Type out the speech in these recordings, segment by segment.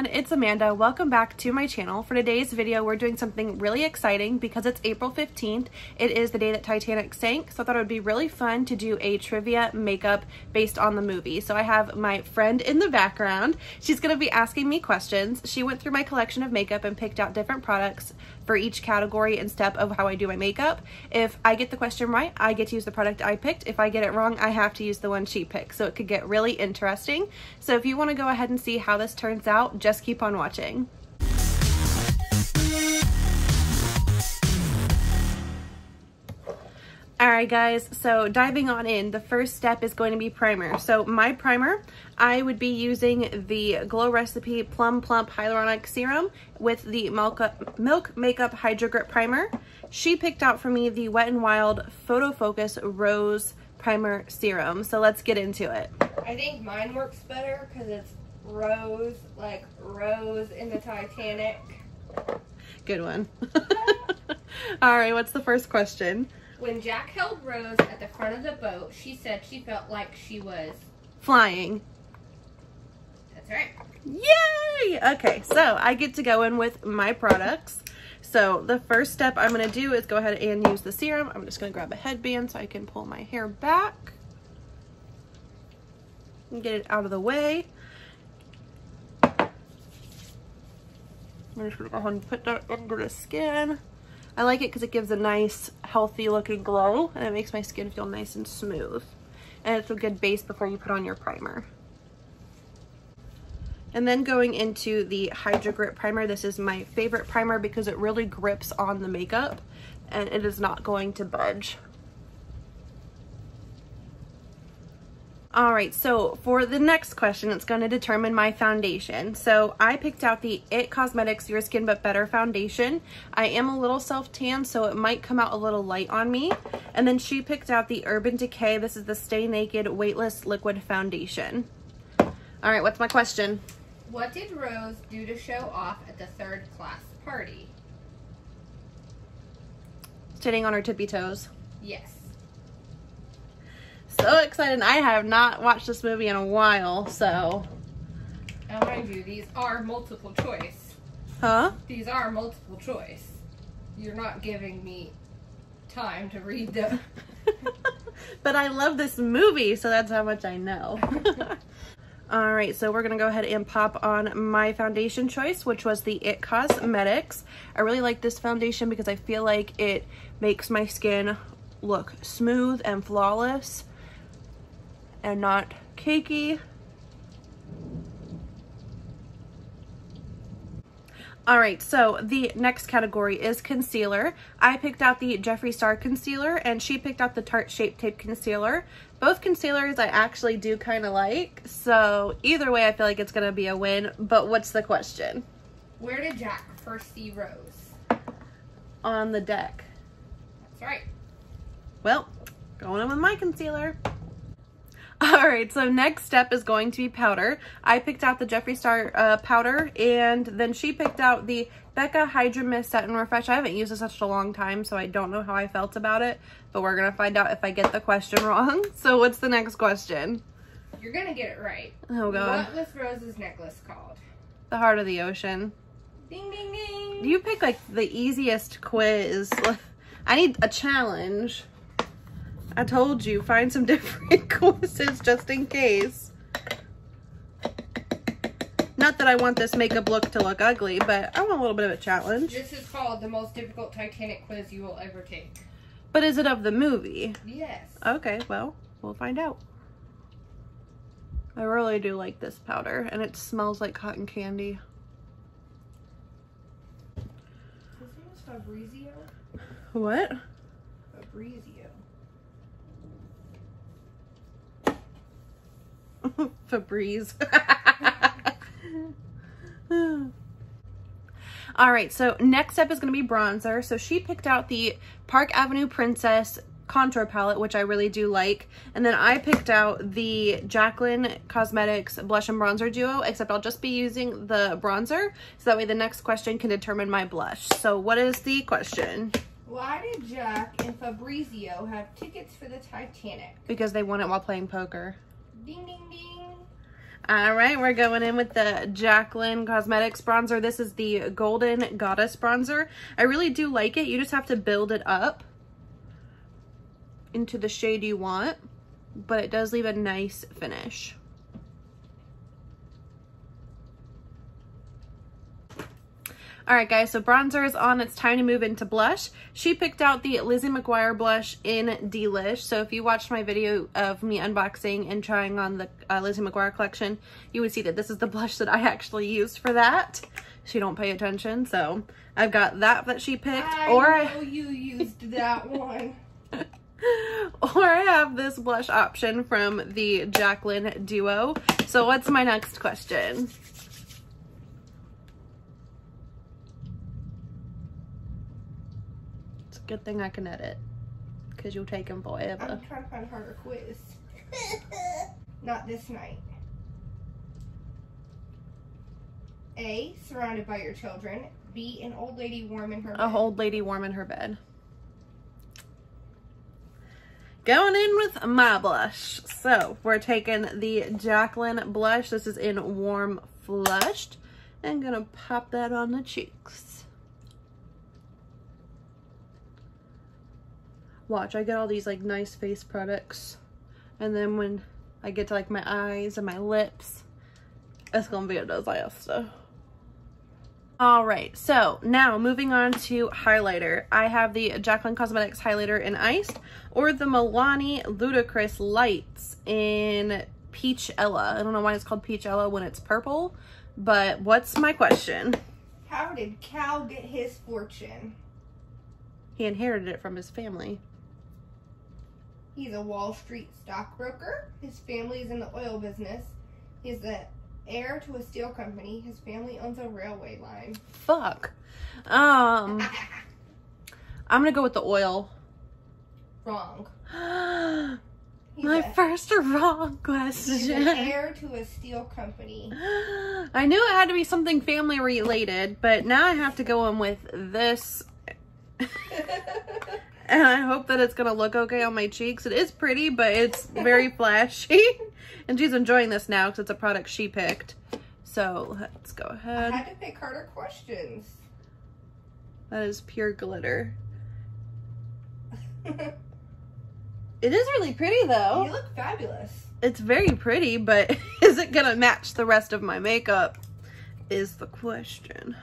everyone, it's Amanda. Welcome back to my channel. For today's video, we're doing something really exciting because it's April 15th. It is the day that Titanic sank, so I thought it would be really fun to do a trivia makeup based on the movie. So I have my friend in the background. She's going to be asking me questions. She went through my collection of makeup and picked out different products for each category and step of how I do my makeup. If I get the question right, I get to use the product I picked. If I get it wrong, I have to use the one she picked. So it could get really interesting. So if you want to go ahead and see how this turns out, just keep on watching. Alright guys, so diving on in, the first step is going to be primer. So my primer, I would be using the Glow Recipe Plum Plump Hyaluronic Serum with the Milk, Milk Makeup Hydro Grip Primer. She picked out for me the Wet n Wild Photo Focus Rose Primer Serum. So let's get into it. I think mine works better because it's rose, like rose in the Titanic. Good one. Alright, what's the first question? When Jack held Rose at the front of the boat, she said she felt like she was flying. That's right. Yay! Okay, so I get to go in with my products. So the first step I'm going to do is go ahead and use the serum. I'm just going to grab a headband so I can pull my hair back and get it out of the way. I'm just going to go ahead and put that under the skin. I like it because it gives a nice, healthy looking glow and it makes my skin feel nice and smooth. And it's a good base before you put on your primer. And then going into the Hydro Grip Primer. This is my favorite primer because it really grips on the makeup and it is not going to budge. All right, so for the next question, it's going to determine my foundation. So I picked out the IT Cosmetics Your Skin But Better Foundation. I am a little self-tan, so it might come out a little light on me. And then she picked out the Urban Decay. This is the Stay Naked Weightless Liquid Foundation. All right, what's my question? What did Rose do to show off at the third class party? Sitting on her tippy toes. Yes so excited. I have not watched this movie in a while, so. Now, mind you, these are multiple choice. Huh? These are multiple choice. You're not giving me time to read them. but I love this movie, so that's how much I know. All right, so we're gonna go ahead and pop on my foundation choice, which was the IT Cosmetics. I really like this foundation because I feel like it makes my skin look smooth and flawless and not cakey. All right, so the next category is concealer. I picked out the Jeffree Star concealer and she picked out the Tarte Shape Tape concealer. Both concealers I actually do kind of like, so either way I feel like it's gonna be a win, but what's the question? Where did Jack first see Rose? On the deck. That's right. Well, going in with my concealer. All right, so next step is going to be powder. I picked out the Jeffree Star uh, powder, and then she picked out the Becca Hydra Mist Set and Refresh. I haven't used it such a long time, so I don't know how I felt about it, but we're going to find out if I get the question wrong. So what's the next question? You're going to get it right. Oh, God. What was Rose's necklace called? The Heart of the Ocean. Ding, ding, ding. You pick, like, the easiest quiz. I need a challenge. I told you, find some different quizzes just in case. Not that I want this makeup look to look ugly, but I want a little bit of a challenge. This is called the most difficult Titanic quiz you will ever take. But is it of the movie? Yes. Okay, well, we'll find out. I really do like this powder, and it smells like cotton candy. His name Fabrizio? What? Fabrizio. Febreze. All right, so next up is going to be bronzer. So she picked out the Park Avenue Princess contour palette, which I really do like. And then I picked out the Jaclyn Cosmetics blush and bronzer duo, except I'll just be using the bronzer. So that way the next question can determine my blush. So what is the question? Why did Jack and Fabrizio have tickets for the Titanic? Because they won it while playing poker. Ding, ding, ding. All right, we're going in with the Jaclyn Cosmetics bronzer. This is the Golden Goddess bronzer. I really do like it. You just have to build it up into the shade you want, but it does leave a nice finish. All right, guys, so bronzer is on. It's time to move into blush. She picked out the Lizzie McGuire blush in Delish. So if you watched my video of me unboxing and trying on the uh, Lizzie McGuire collection, you would see that this is the blush that I actually used for that. She don't pay attention, so I've got that that she picked. I or know I, you used that one. or I have this blush option from the Jaclyn Duo. So what's my next question? It's a good thing I can edit because you'll take them forever. I'm trying to find a harder quiz. Not this night. A. Surrounded by your children. B. An old lady warm in her bed. A old lady warm in her bed. Going in with my blush. So we're taking the Jaclyn blush. This is in Warm Flushed. And gonna pop that on the cheeks. Watch, I get all these like nice face products. And then when I get to like my eyes and my lips, it's gonna be a disaster. All right, so now moving on to highlighter. I have the Jaclyn Cosmetics highlighter in Iced or the Milani Ludicrous Lights in Peach Ella. I don't know why it's called Peach Ella when it's purple, but what's my question? How did Cal get his fortune? He inherited it from his family. He's a Wall Street stockbroker. His family is in the oil business. He's the heir to a steel company. His family owns a railway line. Fuck. Um, I'm gonna go with the oil. Wrong. He's, my a, first wrong he's an question. heir to a steel company. I knew it had to be something family related, but now I have to go in with this. And I hope that it's gonna look okay on my cheeks. It is pretty, but it's very flashy. And she's enjoying this now because it's a product she picked. So let's go ahead. I had to pick harder questions. That is pure glitter. It is really pretty though. You look fabulous. It's very pretty, but is it gonna match the rest of my makeup? Is the question.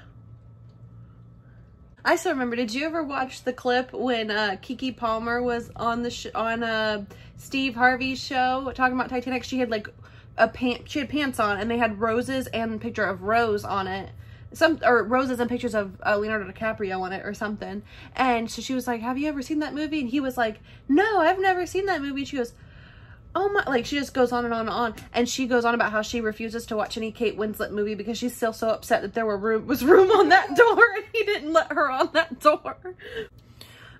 I still remember. Did you ever watch the clip when uh, Keke Palmer was on the sh- on uh, Steve Harvey's show talking about Titanic? She had like a pant. She had pants on, and they had roses and picture of Rose on it. Some or roses and pictures of uh, Leonardo DiCaprio on it or something. And so she was like, "Have you ever seen that movie?" And he was like, "No, I've never seen that movie." She goes, oh my like she just goes on and on and on and she goes on about how she refuses to watch any Kate Winslet movie because she's still so upset that there were room was room on that door and he didn't let her on that door.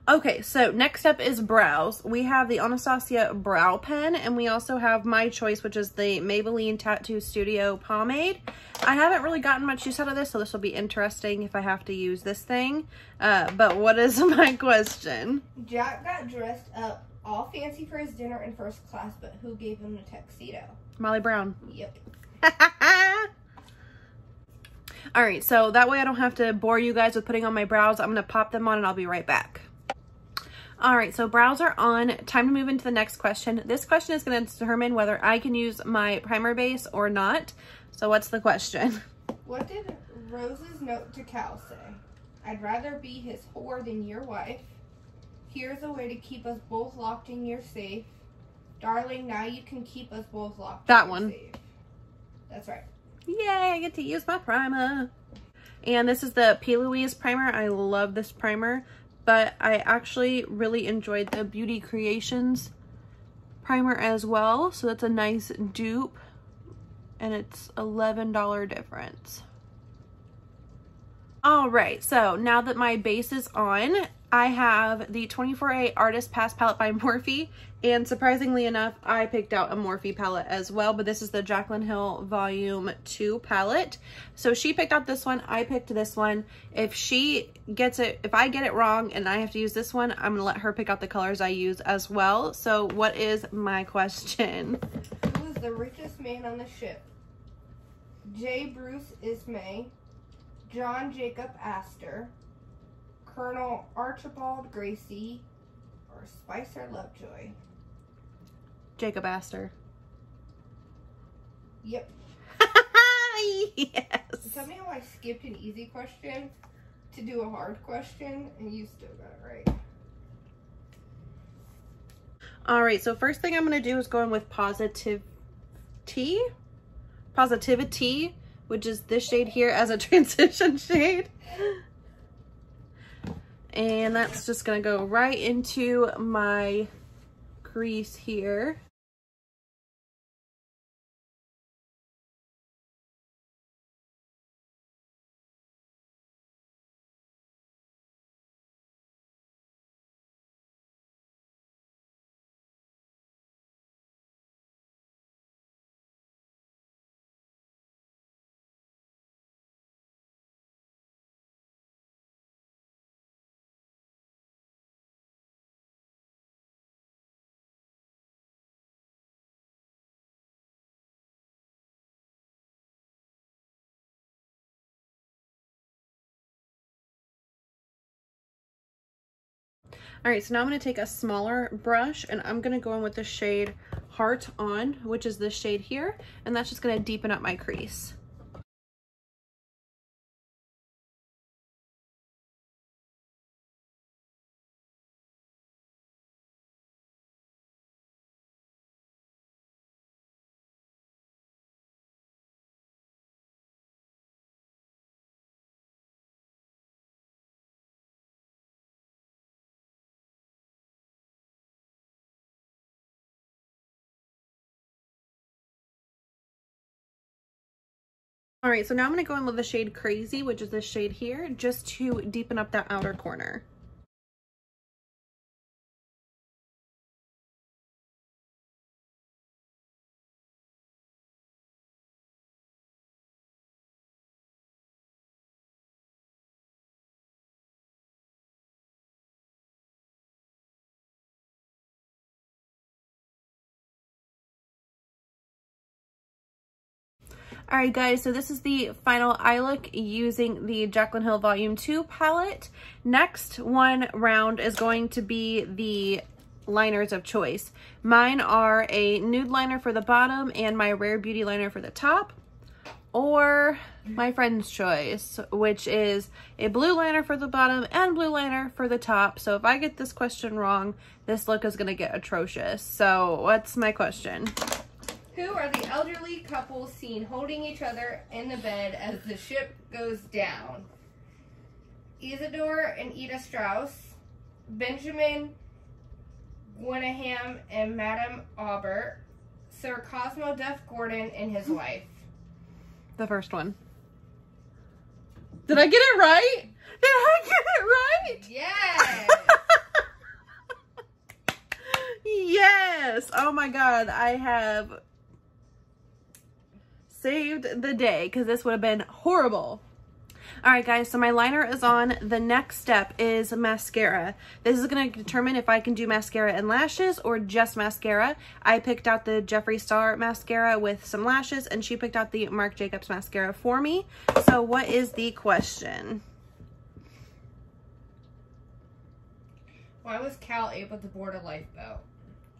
Okay, so next up is brows. We have the Anastasia brow pen and we also have my choice which is the Maybelline Tattoo Studio pomade. I haven't really gotten much use out of this so this will be interesting if I have to use this thing. Uh, but what is my question? Jack got dressed up all fancy for his dinner in first class, but who gave him the tuxedo? Molly Brown. Yep. All right, so that way I don't have to bore you guys with putting on my brows. I'm going to pop them on and I'll be right back. All right, so brows are on. Time to move into the next question. This question is going to determine whether I can use my primer base or not. So what's the question? What did Rose's note to Cal say? I'd rather be his whore than your wife. Here's a way to keep us both locked in your safe. Darling, now you can keep us both locked That in one. your safe. That's right. Yay, I get to use my primer. And this is the P. Louise primer. I love this primer, but I actually really enjoyed the Beauty Creations primer as well. So that's a nice dupe and it's $11 difference. All right, so now that my base is on, I have the 24A Artist Pass palette by Morphe, and surprisingly enough, I picked out a Morphe palette as well, but this is the Jaclyn Hill Volume 2 palette. So she picked out this one, I picked this one. If she gets it, if I get it wrong and I have to use this one, I'm gonna let her pick out the colors I use as well. So what is my question? Who was the richest man on the ship? J. Bruce Ismay, John Jacob Astor, Colonel Archibald Gracie, or Spicer Lovejoy. Jacob Astor. Yep. yes. Tell me how I skipped an easy question to do a hard question and you still got it right. All right, so first thing I'm gonna do is go in with Positivity. T, positivity, which is this shade here as a transition shade. And that's just gonna go right into my crease here. All right, so now I'm gonna take a smaller brush and I'm gonna go in with the shade Heart On, which is this shade here, and that's just gonna deepen up my crease. All right, so now I'm gonna go in with the shade Crazy, which is this shade here, just to deepen up that outer corner. All right, guys, so this is the final eye look using the Jaclyn Hill Volume 2 palette. Next one round is going to be the liners of choice. Mine are a nude liner for the bottom and my Rare Beauty liner for the top, or my friend's choice, which is a blue liner for the bottom and blue liner for the top. So if I get this question wrong, this look is going to get atrocious. So what's my question? Who are the elderly couple seen holding each other in the bed as the ship goes down? Isidore and Ida Straus, Benjamin Guggenheim and Madame Aubert, Sir Cosmo Duff Gordon and his wife. The first one. Did I get it right? Did I get it right? Yes! yes. Oh my god, I have saved the day because this would have been horrible. All right, guys, so my liner is on. The next step is mascara. This is going to determine if I can do mascara and lashes or just mascara. I picked out the Jeffree Star mascara with some lashes, and she picked out the Marc Jacobs mascara for me. So what is the question? Why was Cal able to board a lifeboat?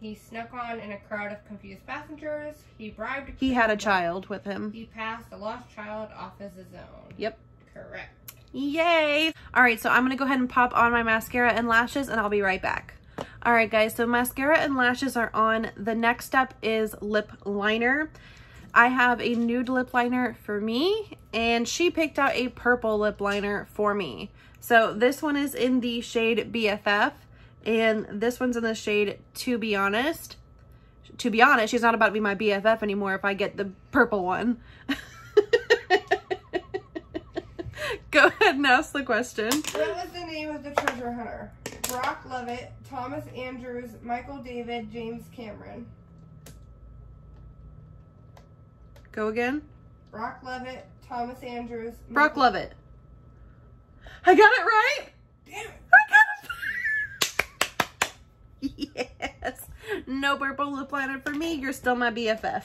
He snuck on in a crowd of confused passengers. He bribed. He had a child with him. He passed a lost child off as his own. Yep. Correct. Yay! All right, so I'm going to go ahead and pop on my mascara and lashes and I'll be right back. All right, guys, so mascara and lashes are on. The next step is lip liner. I have a nude lip liner for me and she picked out a purple lip liner for me. So this one is in the shade BFF and this one's in the shade To Be Honest. To be honest, she's not about to be my BFF anymore if I get the purple one. Go ahead and ask the question. What was the name of the treasure hunter? Brock Lovett, Thomas Andrews, Michael David, James Cameron. Go again. Brock Lovett, Thomas Andrews. Brock Lovett. I got it right? Damn it. I got it. yes. No purple lip liner for me. You're still my BFF.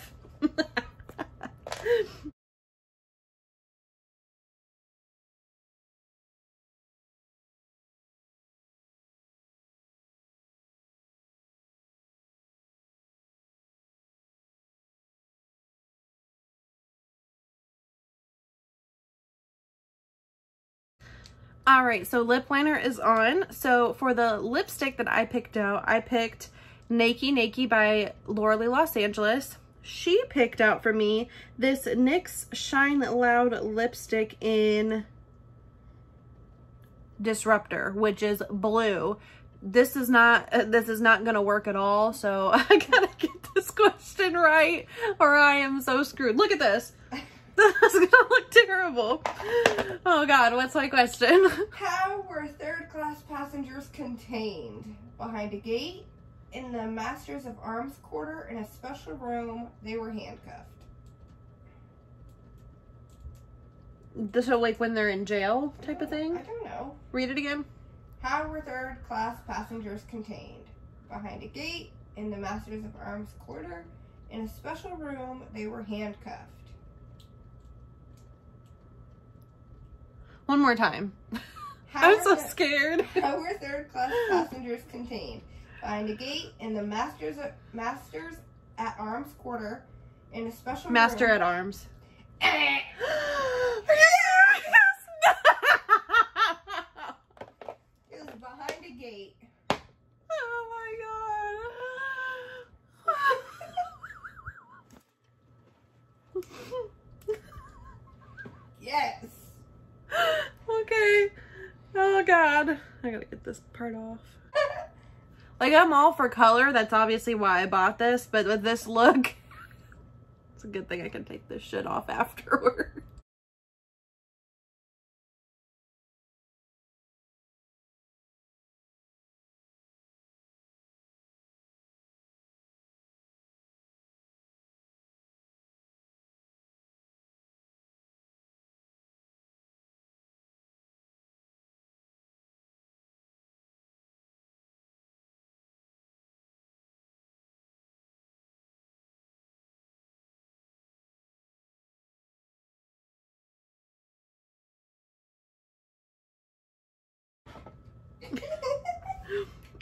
All right, so lip liner is on. So for the lipstick that I picked out, I picked Nakey Nakey by Laura Lee Los Angeles. She picked out for me this NYX Shine Loud lipstick in Disruptor, which is blue. This is not, uh, this is not going to work at all. So I gotta get this question right or I am so screwed. Look at this. That's gonna look terrible. Oh God, what's my question? How were third class passengers contained? Behind a gate, in the Masters of Arms quarter, in a special room, they were handcuffed. So like when they're in jail type of thing? I don't know. Read it again. How were third class passengers contained? Behind a gate, in the Masters of Arms quarter, in a special room, they were handcuffed. One more time. I'm so the- scared. How were third class passengers contained? Behind a gate in the Masters Masters at Arms quarter in a special Master room. at arms. Eh. Are you serious? It was behind a gate. oh my god. Yes. okay. Oh god. I gotta get this part off. Like I'm all for color. That's obviously why I bought this. But with this look, it's a good thing I can take this shit off afterward.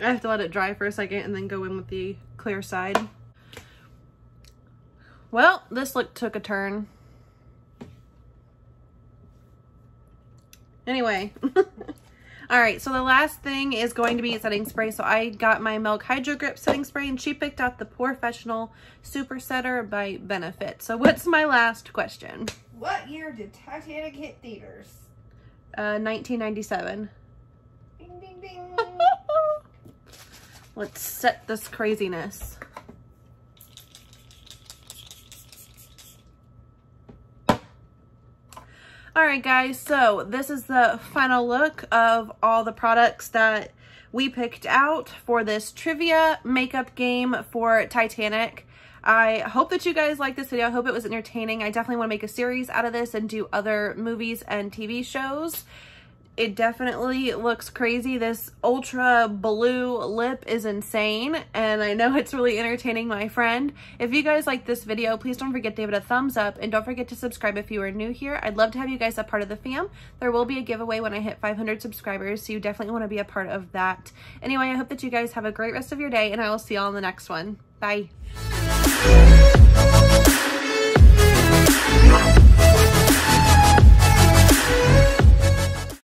I have to let it dry for a second and then go in with the clear side. Well, this look took a turn. Anyway. All right, so the last thing is going to be setting spray. So I got my Milk Hydro Grip setting spray and she picked out the POREfessional Super Setter by Benefit. So what's my last question? What year did Titanic hit theaters? Uh, 1997. Bing, bing. Let's set this craziness. All right, guys, so this is the final look of all the products that we picked out for this trivia makeup game for Titanic. I hope that you guys liked this video. I hope it was entertaining. I definitely want to make a series out of this and do other movies and TV shows. It definitely looks crazy. This ultra blue lip is insane, and I know it's really entertaining my friend. If you guys like this video, please don't forget to give it a thumbs up, and don't forget to subscribe if you are new here. I'd love to have you guys a part of the fam. There will be a giveaway when I hit 500 subscribers, so you definitely want to be a part of that. Anyway, I hope that you guys have a great rest of your day, and I will see y'all in the next one. Bye.